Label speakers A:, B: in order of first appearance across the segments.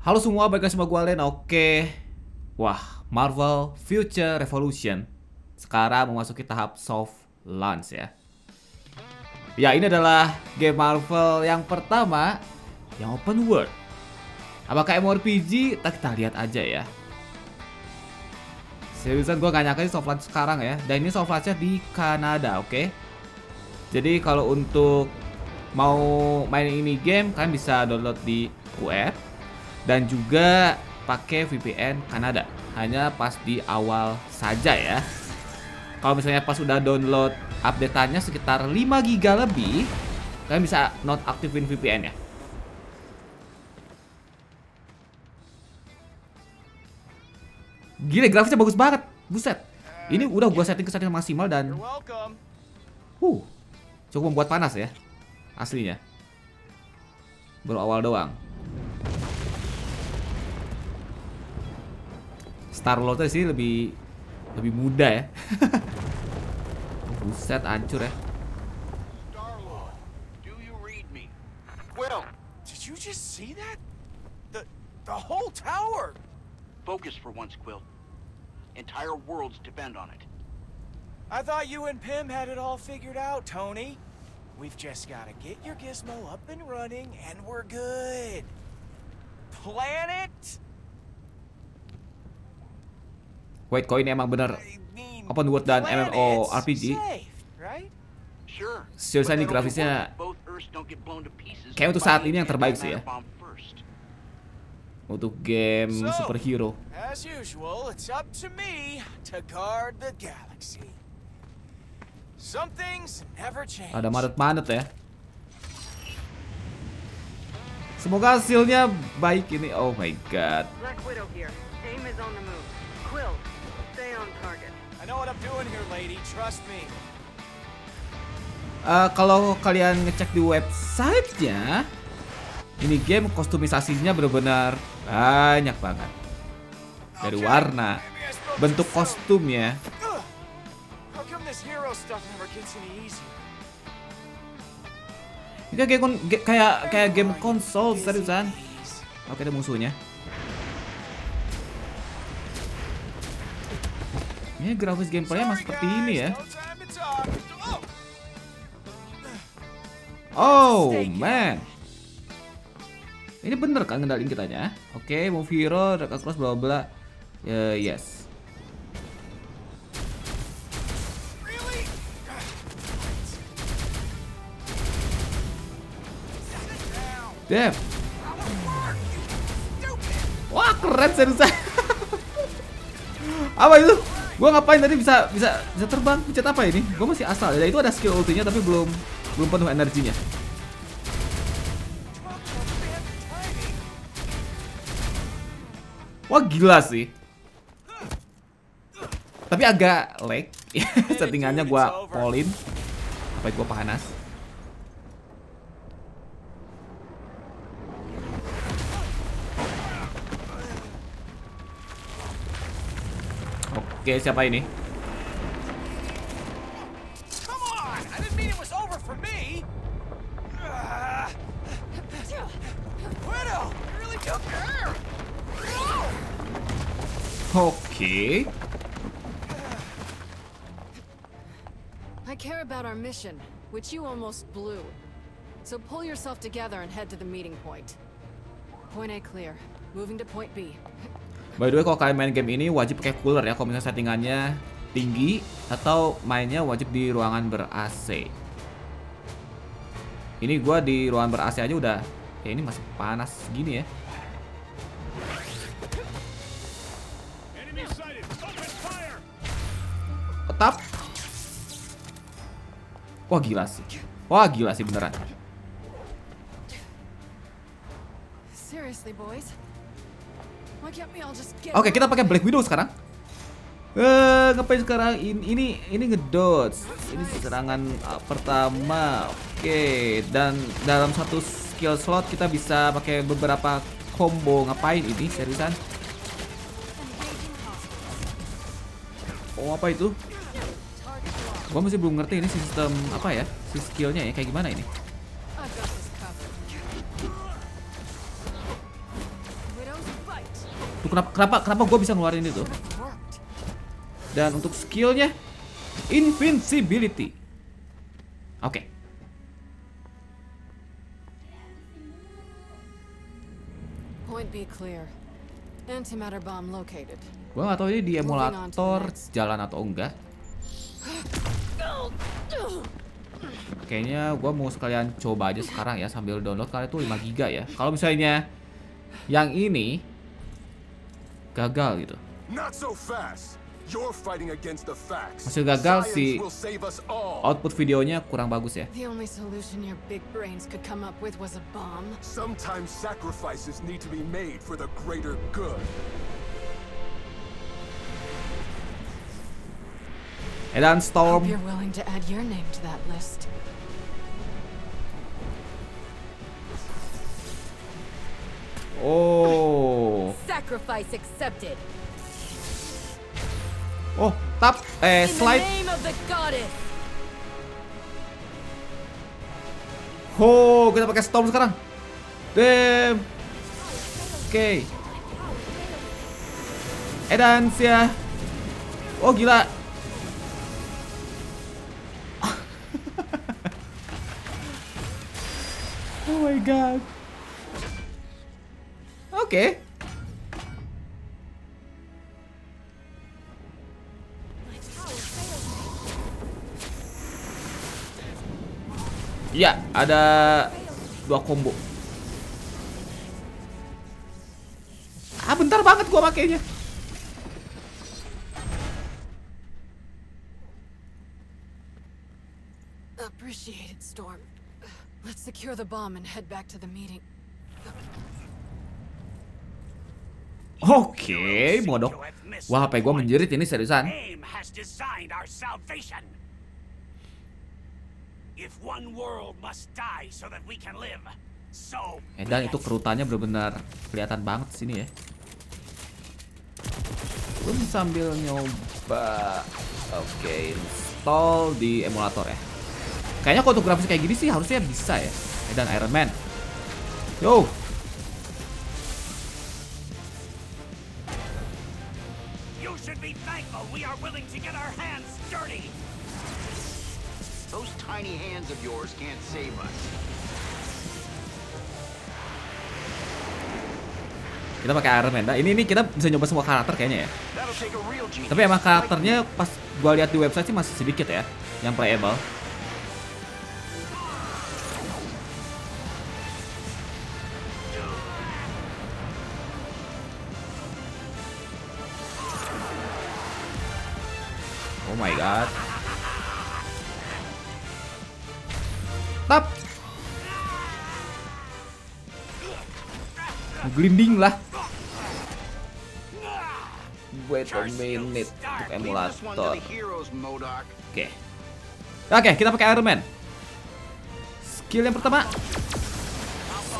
A: Halo semua, balik lagi sama gue Alen. Oke. Wah, Marvel Future Revolution sekarang memasuki tahap soft launch ya. Ya, ini adalah game Marvel yang pertama yang open world. Apakah MMORPG? Tak kita lihat aja ya. Seriusan gue gak nyangka soft launch sekarang ya. Dan ini soft launchnya di Kanada, oke? Jadi kalau untuk mau main ini game, kalian bisa download di web dan juga pakai VPN Kanada. Hanya pas di awal saja ya. Kalau misalnya pas udah download update-nya sekitar 5 GB lebih, kalian bisa not aktifin VPN ya. Gila grafisnya bagus banget. Buset. Ini udah gua setting ke setting maksimal dan uh cukup membuat panas ya. Aslinya. Baru awal doang. Star Lord sih lebih lebih muda ya. Buset, hancur ya.
B: Star-Lord, do you read me? Well, did you just see that? The the whole tower. Focus for once, Quill. Entire worlds depend on it.
C: I thought you and Pim had it all figured out, Tony. We've just gotta get your gizmo up and running, and we're good. Planet?
A: Wait, kok ini emang bener open world dan. Seriusan
B: but
A: nih
B: that only
A: grafisnya kayak untuk saat ini yang terbaik sih ya. Untuk game superhero.
C: As usual, it's up to me to guard the galaxy. Some things never change.
A: Ada manet-manet ya. Semoga hasilnya baik ini. Oh my god.
D: Black Widow here. Aim is on the move. Quill, stay on target.
C: I know what I'm doing here, lady. Trust me.
A: Eh, kalau kalian ngecek di websitenya, ini game kostumisasinya benar-benar banyak banget. Dari warna, bentuk kostumnya. Ini kayak kayak kayak game konsol seriusan. Oke, ada musuhnya. Ini grafis gameplaynya masih seperti ini ya. Oh man. Ini bener kan ngendalin kitanya? Oke, move hero, Dark Cross, bla bla. Ya, yes. Damn. Wah, keren seriusan. apa itu? Gua ngapain tadi bisa bisa bisa terbang? Pencet apa ini? Gua masih asal. Ya itu ada skill ultinya tapi belum belum penuh energinya. Wah gila sih. Tapi agak lag. Settingannya gua polin. Sampai gua panas.
C: Really took her.
A: Oke.
E: I care about our mission, which you almost blew. So pull yourself together and head to the meeting point. Point A clear. Moving to point B.
A: By the way, kalau kalian main game ini wajib pakai cooler ya. Kalau misalnya settingannya tinggi atau mainnya wajib di ruangan ber AC. Ini gua di ruangan ber AC aja udah. Ya ini masih panas gini ya. Tetap. Wah gila sih. Wah gila sih beneran.
E: Seriously, boys?
A: Oke, kita pakai Black Widow sekarang. Eh, ngapain sekarang? Ini ini ini ngedodge. Ini serangan uh, pertama. Oke, dan dalam satu skill slot kita bisa pakai beberapa combo. Ngapain ini? Seriusan? Oh, apa itu? Gua masih belum ngerti ini sistem apa ya? Si skillnya ya kayak gimana ini? Kenapa kenapa kenapa gue bisa ngeluarin itu? Dan untuk skillnya invincibility. Oke.
E: Point B clear. Antimatter bomb located.
A: Gue nggak tahu ini di emulator jalan atau enggak. Kayaknya gue mau sekalian coba aja sekarang ya sambil download karena itu 5 giga ya. Kalau misalnya yang ini gagal gitu.
F: Not so fast. You're fighting against the facts.
A: Masih gagal si output videonya kurang bagus ya.
E: The only
A: Oh.
G: Sacrifice accepted.
A: Oh, tap eh slide. Oh, kita pakai storm sekarang. Damn. Oke. Edan ya. Oh gila. oh my god. Oke. Ya, ada dua combo. Ah, bentar banget gua makainya.
E: Appreciated, Storm. Let's secure the bomb and head back to the meeting.
A: Oke, modok. Wah, HP gua menjerit ini seriusan. Edan itu kerutannya benar-benar kelihatan banget sini ya. Belum sambil nyoba. Oke, install di emulator ya. Kayaknya kalau untuk grafis kayak gini sih harusnya bisa ya. Edan Iron Man. Yo.
B: Are willing to get our hands dirty.
H: Those tiny hands of yours can't save us.
A: Kita pakai Iron Man. Nah, ini ini kita bisa nyoba semua karakter kayaknya ya. Tapi emang karakternya pas gua lihat di website sih masih sedikit ya yang playable. Gelinding lah. Wait a minute untuk emulator.
H: heroes, Modoc.
A: Oke. Oke, kita pakai Iron Man. Skill yang pertama.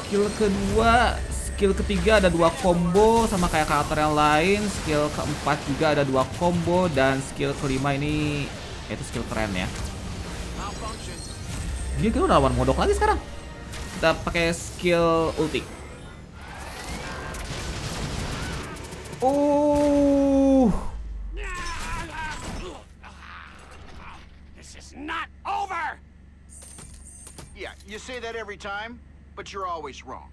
A: Skill kedua, skill ketiga ada dua combo sama kayak karakter yang lain. Skill keempat juga ada dua combo dan skill kelima ini itu skill keren ya. Dia kita udah lawan modok lagi sekarang. Kita pakai skill ulti. Oh.
B: This is not over.
H: Yeah, you say that every time, but you're always wrong.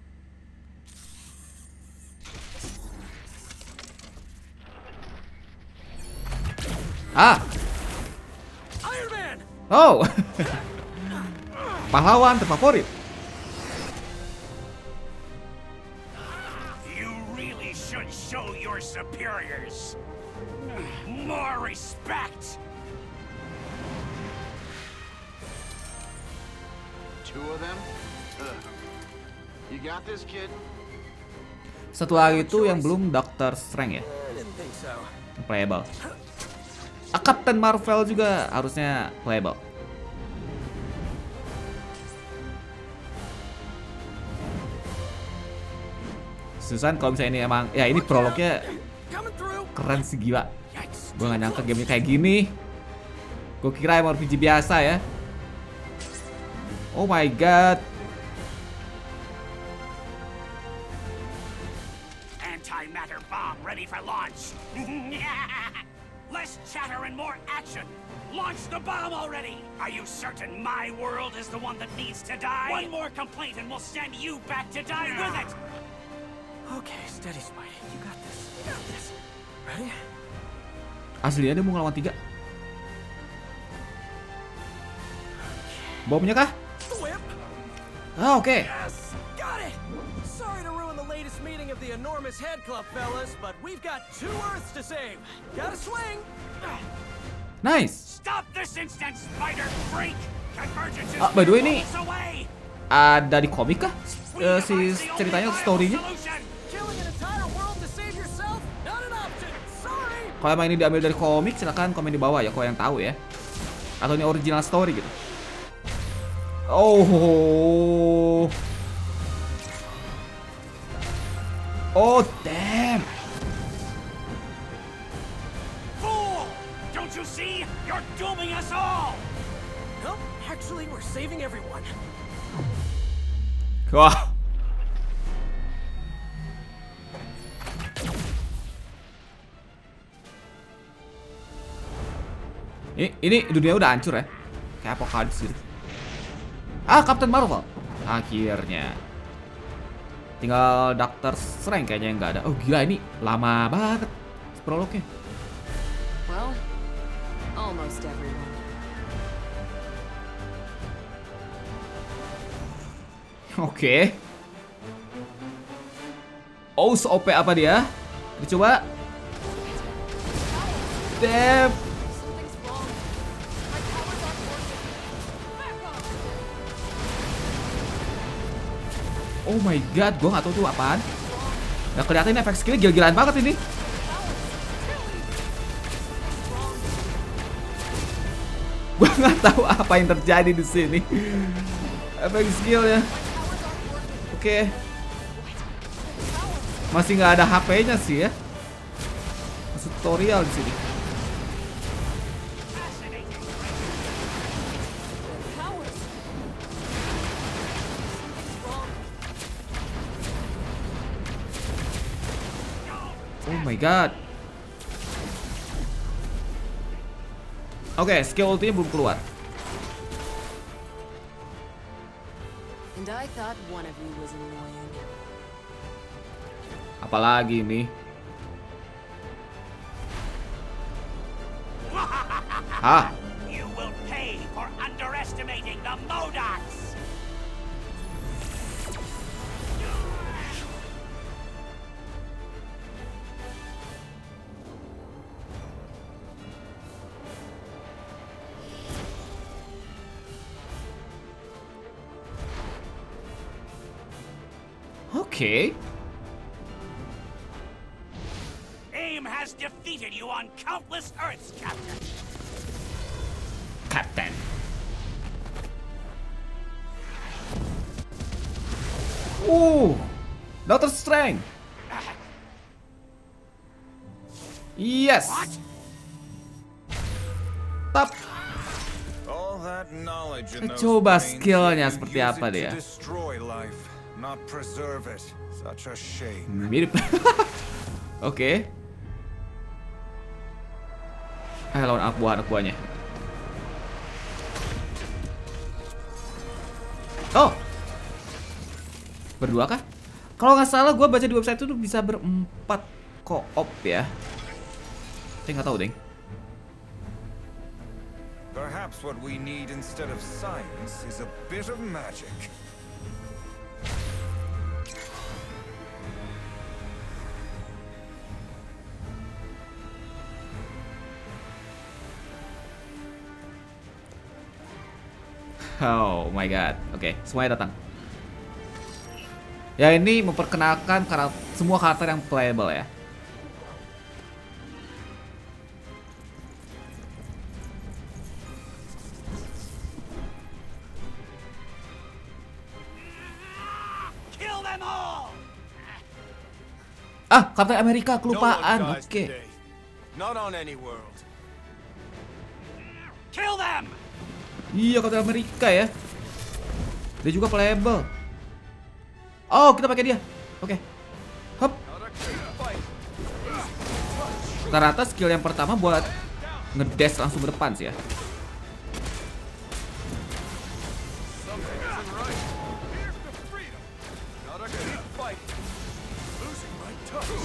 A: Ah.
B: Iron Man.
A: Oh. Pahlawan terfavorit.
B: Should show your superiors more respect.
H: Two of them? Ugh. You got this, kid?
A: Satu lagi itu yang belum Doctor Strange ya. Playable. Ah, Captain Marvel juga harusnya playable. Susan kalau misalnya ini emang ya ini prolognya keren sih gila. Gue gak nyangka gamenya kayak gini. Gue kira emang RPG biasa ya. Oh my god.
B: Antimatter bomb ready for launch. Less chatter and more action. Launch the bomb already! Are you certain my world is the one that needs to die? One more complaint and we'll send you back to die with it!
C: Okay, steady, Spidey. You got this. You got this. Ready?
A: Asli dia mau ngelawan tiga. Bomnya kah?
C: Whip.
A: Ah, oke.
C: Yes, got it. Sorry to ruin the latest meeting of the enormous head club, fellas, but we've got two Earths to save. Gotta swing.
A: Nice.
B: Stop this instant, spider freak! Convergence is
A: Ah, by the way, ini-! Ada di komik kah?
B: Devised
A: si ceritanya, storynya? Kalau emang ini diambil dari komik, silakan komen di bawah ya kalau yang tahu ya. Atau ini original story gitu. Oh. Oh, damn.
B: Fool! Don't you see? You're dooming us all!
C: Nope. Actually, we're saving everyone.
A: Wah. Ini, ini dunia udah hancur ya. Kayak apokalips gitu. Ah, Captain Marvel. Akhirnya. Tinggal Doctor Strange kayaknya yang nggak ada. Oh gila ini lama banget prolognya.
E: Well, almost everyone.
A: Oke. Oh, se-OP apa dia? Kita coba. Damn. Oh my god, gua nggak tahu tuh apaan. Nggak kelihatan ini efek skillnya gila-gilaan banget ini. Gua nggak tahu apa yang terjadi di sini. Efek skillnya. Oke. Masih nggak ada HP-nya sih ya. Tutorial di sini. My god. Oke, skill ultinya belum keluar.
E: And I thought one of you was annoying.
A: Apalagi nih? Hah?
B: You will pay for underestimating the Modocs!
A: Oke.
B: AIM has defeated you on countless Earths, Captain!
A: Captain. Yes. Tap.
F: All that knowledge in those
A: Coba skillnya seperti apa dia.
F: Not preserve it. Such a shame.
A: Mirip. Oke. Ayo lawan anak buah anak buahnya. Oh. Berdua kah? Kalau nggak salah gue baca di website itu tuh bisa berempat co-op ya. Saya nggak tahu deng.
F: Perhaps what we need instead of science is a bit of magic.
A: Oh my god. Oke, semuanya datang. Ya ini memperkenalkan karak- semua karakter yang playable ya.
B: Kill them all!
A: Ah, Kapten Amerika kelupaan. Oke.
C: today. Not on any world.
B: Kill them!
A: Iya Kapten Amerika ya. Dia juga playable. Oh, kita pakai dia. Oke. Hop.
C: Not a
A: Rata skill yang pertama buat ngedash langsung ke depan sih ya.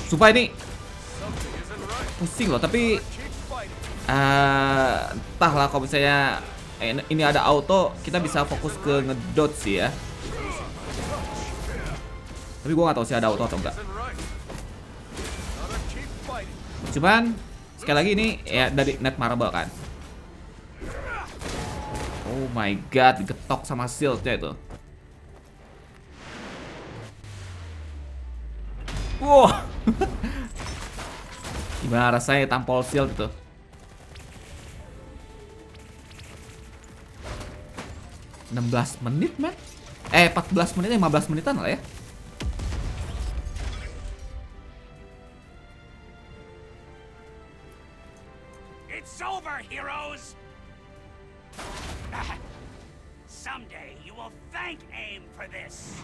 A: Sumpah ini pusing loh, tapi uh, entahlah kalau misalnya eh, ini ada auto, kita bisa fokus ke ngedot sih ya. Tapi gue gak tahu sih ada auto atau enggak. Cuman sekali lagi ini ya dari net marble kan. Oh my god, digetok sama shieldnya itu. Wow. Gimana rasanya tampol shield itu? Enam belas menit, man? Eh, 14 menit, 15 menitan lah ya.
B: It's over, heroes! Someday you will thank AIM for this.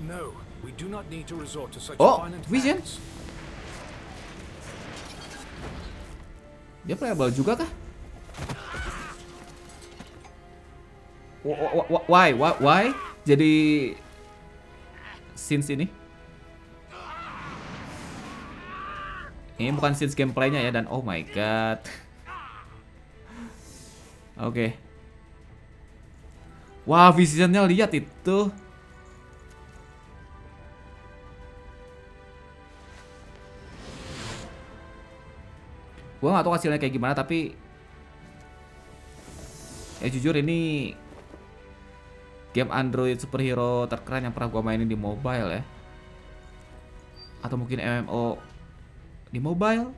I: No, we do not need to resort to such
A: Oh,
I: violent
A: Vision.
I: acts.
A: Dia playable juga kah? Wh- wh- wh- Why? Why? Why? Jadi scenes ini? Ini bukan scenes gameplaynya ya dan oh my god. Oke. Wah, visionnya lihat itu. Gua nggak tahu hasilnya kayak gimana tapi ya jujur ini game Android superhero terkeren yang pernah gua mainin di mobile ya. Atau mungkin MMO di mobile.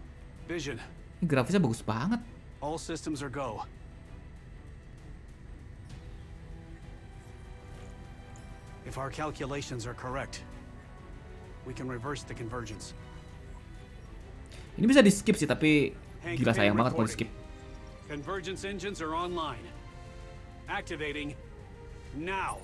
J: Vision,
A: Ini grafisnya bagus banget.
J: all systems are go. If our calculations are correct, we can reverse the convergence.
A: Ini bisa di skip sih tapi gila sayang banget kalau skip.
J: Convergence engines are online. Activating now.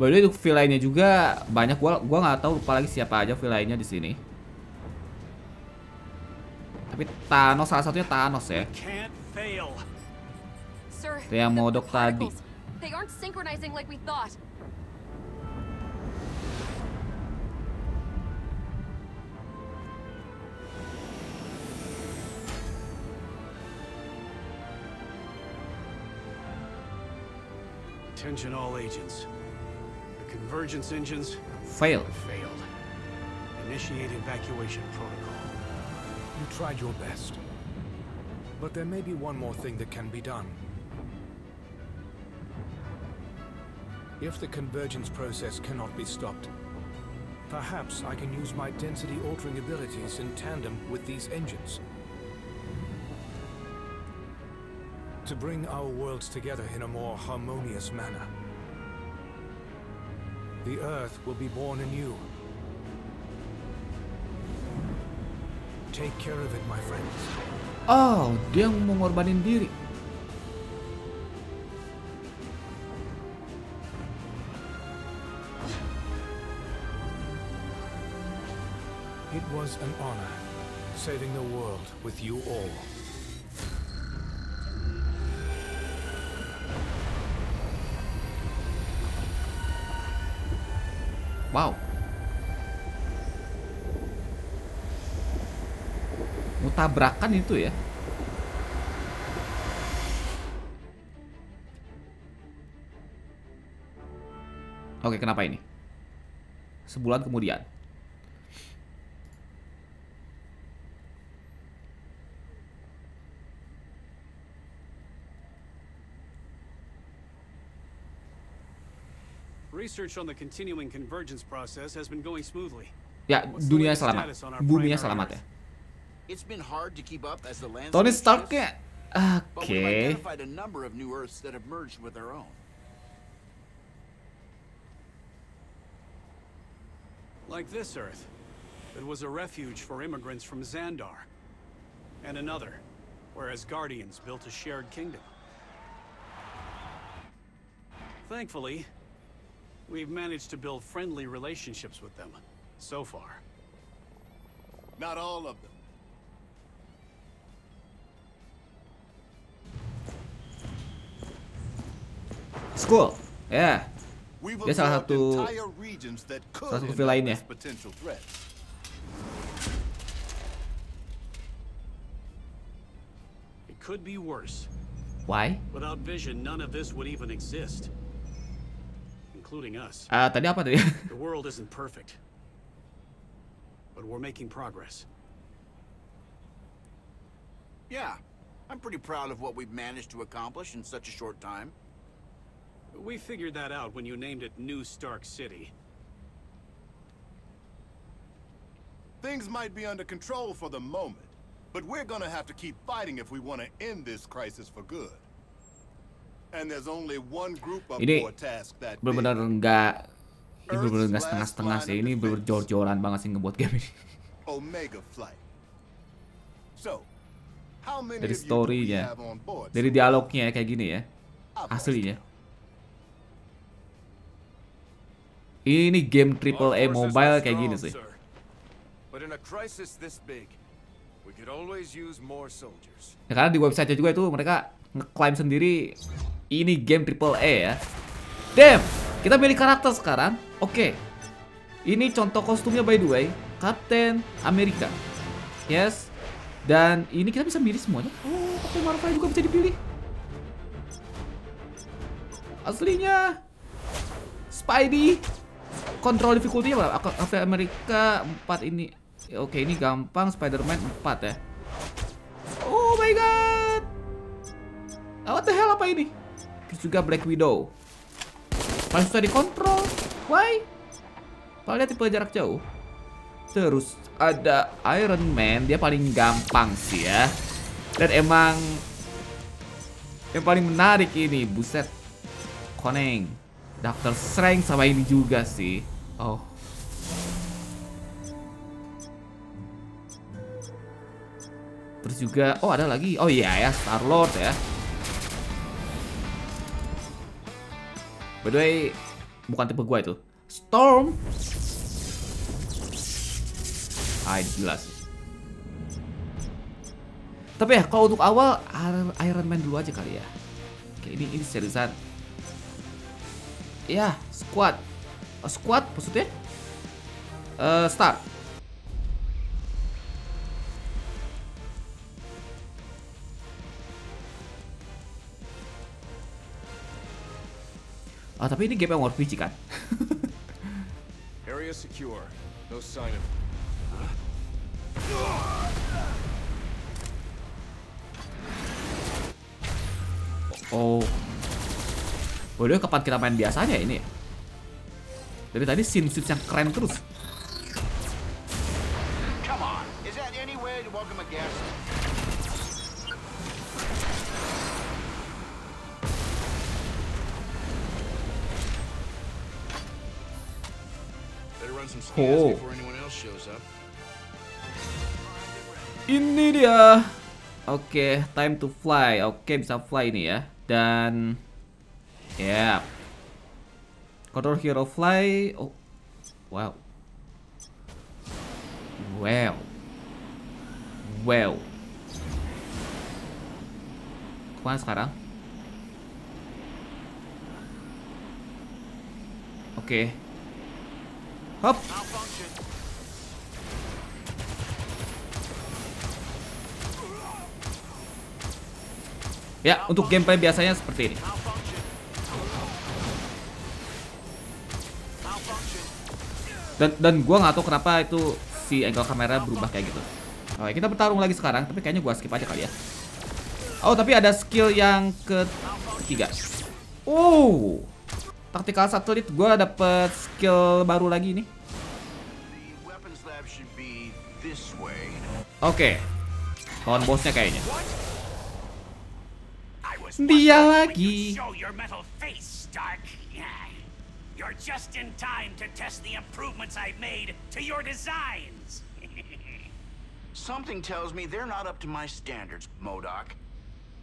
A: By the way, untuk villainnya juga banyak gua gua nggak tahu lupa lagi siapa aja villainnya di sini. Tapi Thanos salah satunya Thanos ya. Itu yang modok tadi.
K: they aren't synchronizing like we thought.
J: Attention all agents. The convergence engines
A: Fail.
J: failed. Initiate evacuation protocol.
I: You tried your best. But there may be one more thing that can be done. If the convergence process cannot be stopped, perhaps I can use my density altering abilities in tandem with these engines. To bring our worlds together in a more harmonious manner. The Earth will be born anew. Take care of it, my friends.
A: Oh, dia mau ngorbanin diri.
I: It was an honor saving the world with you all.
A: Wow. Mau tabrakan itu ya. Oke, kenapa ini? Sebulan kemudian.
J: Research on the continuing convergence process has been going smoothly.
A: Ya, dunia selamat. Buminya selamat ya.
H: It's been hard to keep up as the landscape
A: Tony
H: shifts,
A: Starknya
H: but we've
A: Oke.
H: identified a number of new Earths that have merged with our own.
J: Like this Earth. It was a refuge for immigrants from Xandar. And another, where Asgardians built a shared kingdom. Thankfully, we've managed to build friendly relationships with them. So far.
L: Not all of them.
A: School. Ya.
L: We've
A: Dia salah satu
L: entire regions that could
A: salah satu
L: end
A: feel
L: up
A: lainnya.
L: potential threats.
J: It could be worse.
A: Why?
J: Without vision, none of this would even exist. Including us.
A: Ah, tadi apa tadi?
J: The world isn't perfect. But we're making progress.
H: Yeah, I'm pretty proud of what we've managed to accomplish in such a short time.
J: We figured that out when you named it New Stark City.
L: Things might be under control for the moment, but we're gonna have to keep fighting if we want to end this crisis for good.
A: Ini bener-bener nggak ini bener-bener nggak setengah-setengah sih. Ini bener-bener jor-joran banget sih ngebuat game ini.
L: Omega Flight. So, how many
A: Dari story-nya,
L: have on board?
A: dari dialognya kayak gini ya. Aslinya. Ini game triple A mobile kayak gini sih.
F: But in a crisis this big, we could always use more soldiers.
A: Ya, karena di website juga itu mereka ngeklaim sendiri ini game triple A ya. Damn, kita milih karakter sekarang. Oke. Ini contoh kostumnya by the way, Captain America. Yes. Dan ini kita bisa milih semuanya. Oh, Captain Marvel juga bisa dipilih. Aslinya Spidey Control difficulty? Ak- Captain America 4 ini. Oke, ini gampang. Spider-Man 4 ya. Oh my god. Ah, What the hell apa ini? Terus juga Black Widow. Paling susah dikontrol. Why? Dia tipe jarak jauh. Terus ada Iron Man, dia paling gampang sih ya. Dan emang yang paling menarik ini, buset. Koneng. Doctor Strange sama ini juga sih. Oh. Terus juga, oh ada lagi. Oh iya ya, Star Lord ya. By the way, bukan tipe gua itu. Storm. Ah, jelas. Tapi ya, kalau untuk awal Iron- Man dulu aja kali ya. Oke, ini ini seriusan. Ya, squad. Oh, squad maksudnya? Eh, start. Ah, tapi ini game yang RPG kan?
F: Area secure. No sign of.
A: Oh. Waduh, kapan kita main biasanya ini? Dari tadi scene-scene yang keren terus.
H: Come on, is that any way to welcome a guest?
A: Oh.
H: before anyone else shows up.
A: Ini dia. Oke, time to fly. Oke, bisa fly ini ya. Dan ya. Control hero fly. Oh. Wow. Wow. Wow. Ke mana sekarang? Oke. Hop. Ya, untuk gameplay biasanya seperti ini. Dan dan gua nggak tahu kenapa itu si angle kamera berubah kayak gitu. Oke, kita bertarung lagi sekarang, tapi kayaknya gua skip aja kali ya. Oh, tapi ada skill yang ke ketiga. Oh. Tactical satelit gua dapet skill baru lagi nih. Oke. Lawan bosnya kayaknya. Dia lagi.
M: You're just in time to test the improvements I've made to your designs.
H: Something tells me they're not up to my standards, Modoc.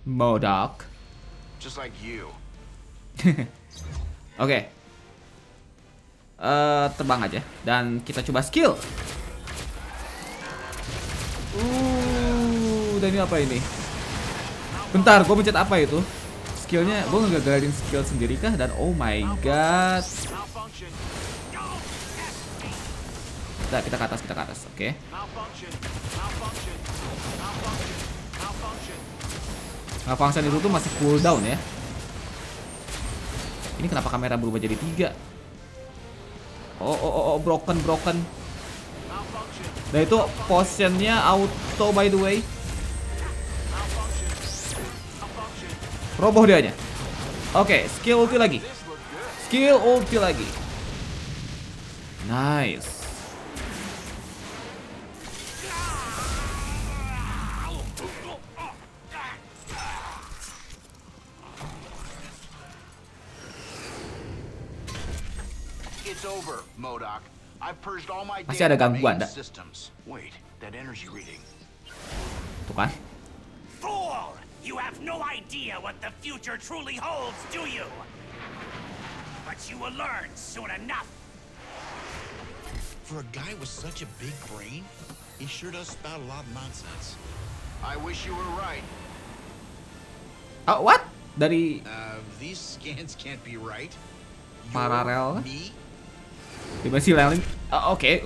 A: Modok.
H: Just like you.
A: Oke. Eh, terbang aja dan kita coba skill. Uh, dan ini apa ini? Bentar, gue mencet apa itu? Skillnya, gue ngegagalin skill sendiri kah? Dan oh my god. Nah, kita ke atas, kita ke atas, oke. Nah, function itu tuh masih cooldown ya. Ini kenapa kamera berubah jadi tiga? Oh, oh, oh, oh, broken, broken. Nah itu potionnya auto by the way. Roboh dianya. Oke, skill ulti lagi. Skill ulti lagi. Nice. Masih ada
H: data from
A: gangguan,
H: AIM
A: dak?
H: systems. Wait, that energy reading.
A: Tuh kan?
M: Fool! You have no idea what the future truly holds, do you? But you will learn soon enough.
N: For a guy with such a big brain, he sure does spout a lot of nonsense.
H: I wish you were right.
A: Oh, what? Dari
N: Uh, these scans can't be right.
A: paralel
N: Me?
A: Dimensi lain. Oh, Oke,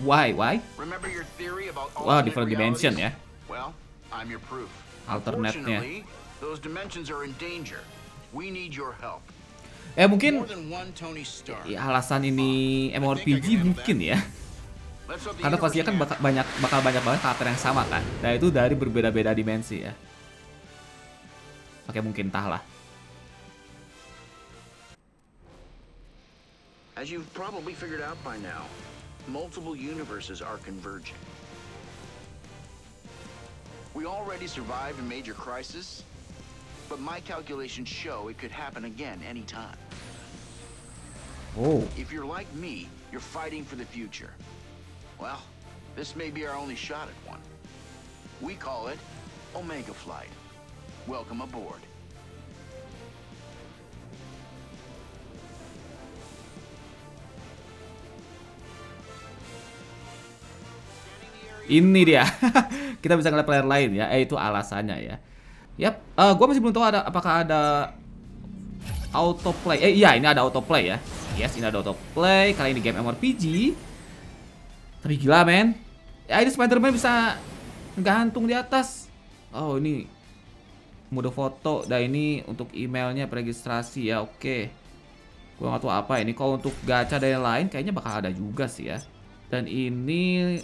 A: why, why? Wah,
H: alternate
A: different dimension ya.
H: realities? Well, I'm your proof.
A: Alternate-nya.
H: Unfortunately, those dimensions are in danger. We need your help.
A: Eh mungkin ya, alasan ini MMORPG mungkin ya. Karena pastinya kan bakal banyak bakal banyak banget karakter yang sama kan. Nah itu dari berbeda-beda dimensi ya. Oke mungkin entahlah.
H: As you've probably figured out by now, multiple universes are converging. We already survived a major crisis, but my calculations show it could happen again anytime.
A: Oh.
H: If you're like me, you're fighting for the future. Well, this may be our only shot at one. We call it Omega Flight. Welcome aboard.
A: Ini dia. Kita bisa ngeliat player lain ya. Eh itu alasannya ya. Yap, eh gue masih belum tahu ada apakah ada autoplay. Eh iya, ini ada autoplay ya. Yes, ini ada autoplay. Kali ini game MMORPG. Tapi gila, men. Ya ini Spider-Man bisa gantung di atas. Oh, ini mode foto. Dan ini untuk emailnya registrasi ya. Oke. Gue nggak tahu apa ini. Kalau untuk gacha dan yang lain kayaknya bakal ada juga sih ya. Dan ini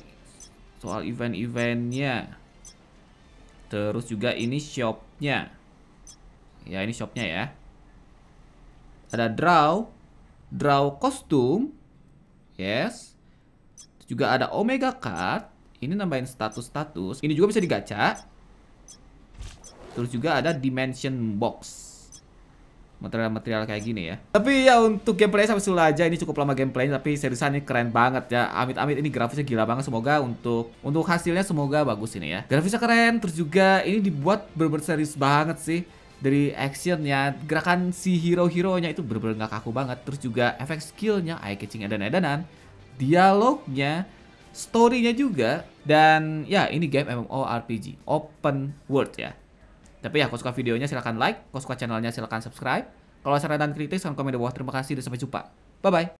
A: soal event-eventnya. Terus juga ini shopnya. Ya ini shopnya ya. Ada draw, draw kostum, yes. Juga ada Omega Card. Ini nambahin status-status. Ini juga bisa digacha. Terus juga ada Dimension Box material-material kayak gini ya. Tapi ya untuk gameplay sampai situ aja ini cukup lama gameplay tapi seriusan ini keren banget ya. Amit-amit ini grafisnya gila banget semoga untuk untuk hasilnya semoga bagus ini ya. Grafisnya keren terus juga ini dibuat bener-bener serius banget sih. Dari actionnya, gerakan si hero-heronya itu bener-bener gak kaku banget. Terus juga efek skillnya, eye catching edan-edanan, dialognya, storynya juga, dan ya ini game MMORPG open world ya. Tapi ya, kalau suka videonya silahkan like, kalau suka channelnya silahkan subscribe. Kalau saran dan kritik, silahkan komen di bawah. Terima kasih dan sampai jumpa. Bye-bye.